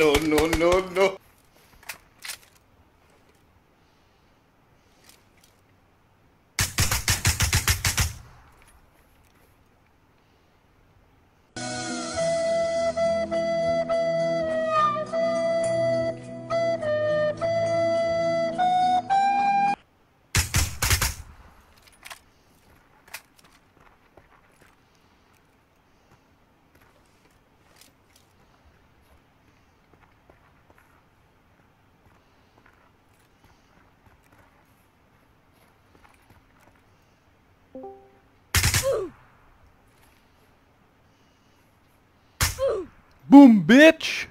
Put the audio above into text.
no, no, no, no. Boom, bitch!